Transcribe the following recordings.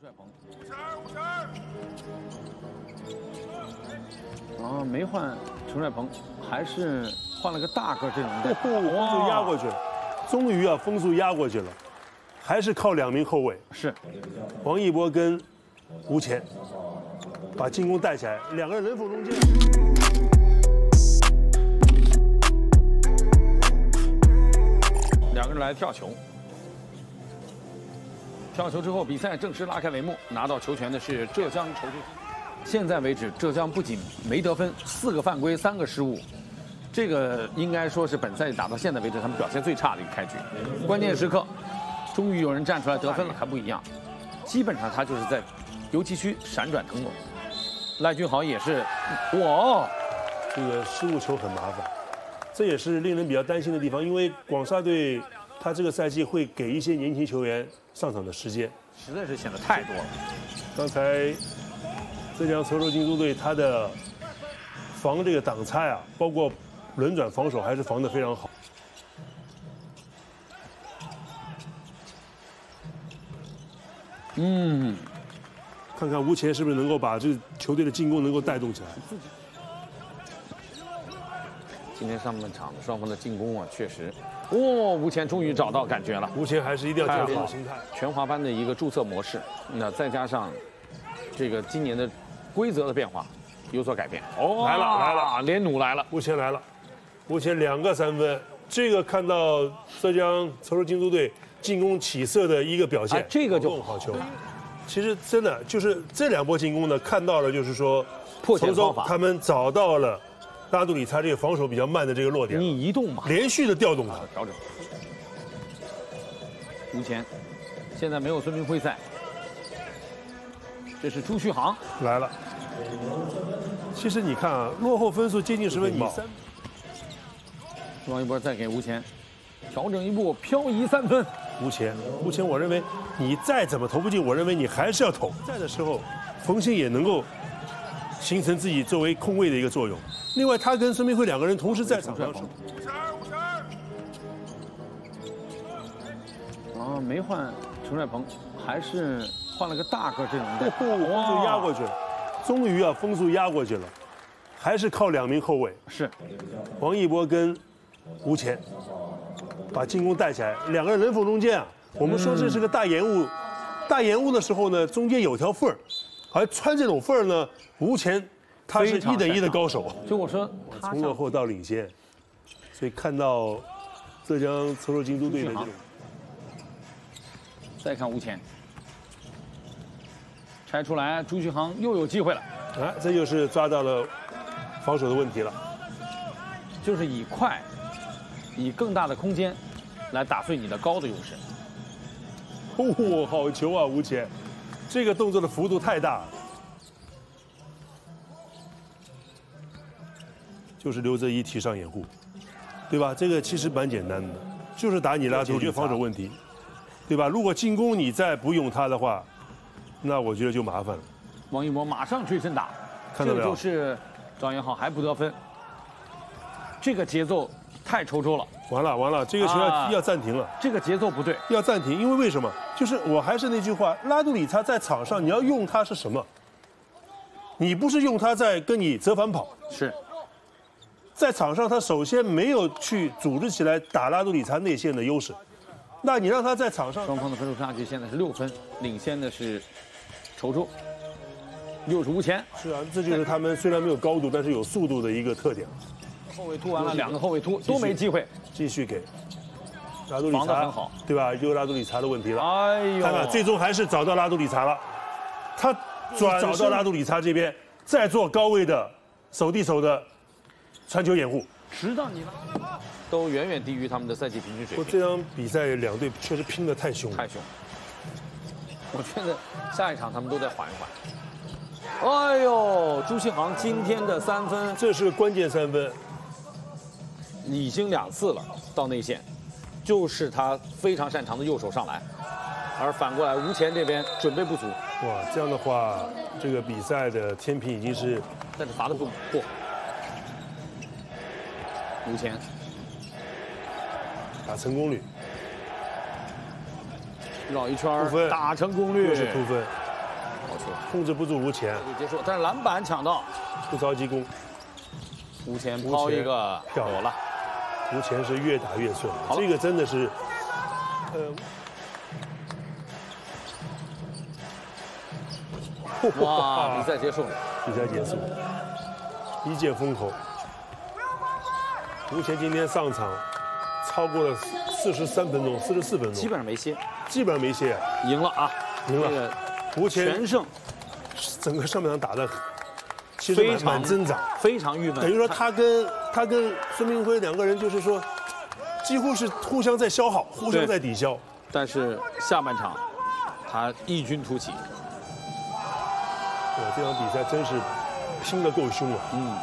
帅鹏。啊，没换陈帅鹏，还是换了个大个阵容的。风速压过去了，终于啊，风速压过去了，还是靠两名后卫，是王一博跟吴前，把进攻带起来，两个人人缝中间。两个人来跳球。跳球之后，比赛正式拉开帷幕。拿到球权的是浙江球队。现在为止，浙江不仅没得分，四个犯规，三个失误，这个应该说是本赛季打到现在为止他们表现最差的一个开局。关键时刻，终于有人站出来得分了，还不一样。基本上他就是在游击区闪转腾挪。赖俊豪也是，哇，这个失误球很麻烦，这也是令人比较担心的地方，因为广厦队他这个赛季会给一些年轻球员上场的时间，实在是显得太多了。刚才浙江筹洲京都队他的防这个挡拆啊，包括轮转防守还是防得非常好。嗯，看看吴前是不是能够把这个球队的进攻能够带动起来。今天上半场双方的进攻啊，确实，哦，吴前终于找到感觉了。吴前还是一定要调整心态。全华班的一个注册模式，那再加上这个今年的规则的变化有所改变。哦来了来了，连弩来了。吴前来了，吴前两个三分，这个看到浙江筹洲京都队进攻起色的一个表现哎，这个就好球。其实真的就是这两波进攻呢，看到了就是说，破解筹洲方法他们找到了拉杜里擦这个防守比较慢的这个落点，你移动嘛，连续的调动他。调整。吴前，现在没有孙铭辉在，这是朱旭航。来了。其实你看啊，落后分数接近十分，你三王一博再给吴前调整一步，漂移三分。吴前，吴前，我认为你再怎么投不进，我认为你还是要投。在的时候，冯鑫也能够形成自己作为空位的一个作用。另外，他跟孙明辉两个人同时在场上，啊，没换陈帅鹏，还是换了个大个阵容的。风速压过去了，终于啊，风速压过去了，还是靠两名后卫，是。王一博跟吴前，把进攻带起来，两个人人缝中间啊。我们说这是个大延误，大延误的时候呢，中间有条缝儿，而穿这种缝儿呢，吴前他是一等一的高手。就我说他从落后到领先，所以看到浙江筹洲京都队的这种，再看吴前，拆出来，朱旭航又有机会了，啊，这就是抓到了防守的问题了。就是以快，以更大的空间来打碎你的高的优势。哦，好球啊，吴前，这个动作的幅度太大了，就是刘泽一提上掩护，对吧？这个其实蛮简单的，就是打你拉解决防守问题，对吧？如果进攻你再不用他的话，那我觉得就麻烦了。王一博马上追身打，这看到没有这就是张元浩还不得分，这个节奏太抽抽了，完了完了，这个球要、啊要暂停了。这个节奏不对。要暂停，因为为什么？就是我还是那句话，拉杜里他在场上，你要用他是什么？你不是用他在跟你折返跑，是在场上他首先没有去组织起来打拉杜里查内线的优势，那你让他在场上双方的分数差距现在是六分，领先的是抽抽，又是无前，是啊，这就是他们虽然没有高度，但是有速度的一个特点。后卫突完了，两个后卫突都没机会。继续给拉杜里查很好，对吧？又拉杜里查的问题了。哎呦，看看，最终还是找到拉杜里查了，他转找到拉杜里查这边，再做高位的手递手的传球掩护。直到你了，都远远低于他们的赛季平均水，平，这场比赛两队确实拼得太凶了。太凶。我觉得下一场他们都得缓一缓。哎呦，朱庆航今天的三分这是关键三分，已经两次了到内线，就是他非常擅长的右手上篮，而反过来吴前这边准备不足，哇，这样的话，这个比赛的天平已经是但是罚的不过。吴前。打成功率，绕一圈分。打成功率。又，是突分。好球，控制不住吴前，就结束。但是篮板抢到，不着急攻，吴前抛一个漂亮了，吴前是越打越顺，这个真的是，呃，哇，比赛结束了。比赛结束，一剑封喉。吴前今天上场超过了四十三分钟，四十四分钟基，本上没歇，基本上没歇。赢了啊，赢了这个吴前全胜，整个上半场打的其实蛮非常蛮挣扎，非常郁闷。等于说他跟他跟孙铭辉两个人就是说，几乎是互相在消耗，互相在抵消。但是下半场他异军突起，对，这场比赛真是拼得够凶啊！嗯，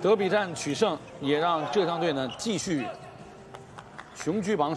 德比战取胜，也让浙江队呢继续雄居榜首。